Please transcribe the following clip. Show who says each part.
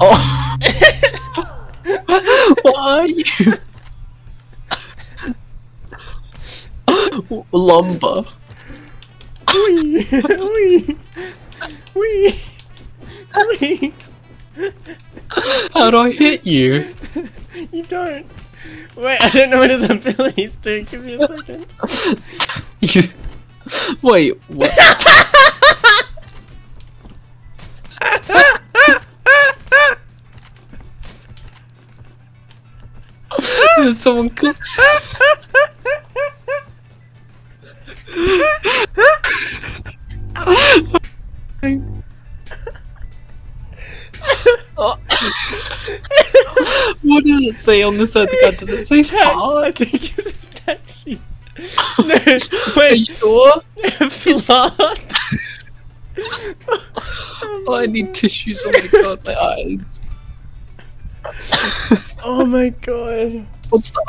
Speaker 1: Oh. are you? Lumber.
Speaker 2: Wee, wee, wee, wee.
Speaker 1: How do I hit you?
Speaker 2: You don't. Wait, I don't know what his abilities do. Give me a second.
Speaker 1: You... Wait, what? Did someone cook? Oh. what does it say on the side of the gun? Does it say
Speaker 2: I
Speaker 1: fart?
Speaker 2: think it's a taxi. No,
Speaker 1: Are you
Speaker 2: wait.
Speaker 1: sure?
Speaker 2: Fart.
Speaker 1: Oh, I need tissues. Oh my god, my eyes.
Speaker 2: Oh my god.
Speaker 1: What's that?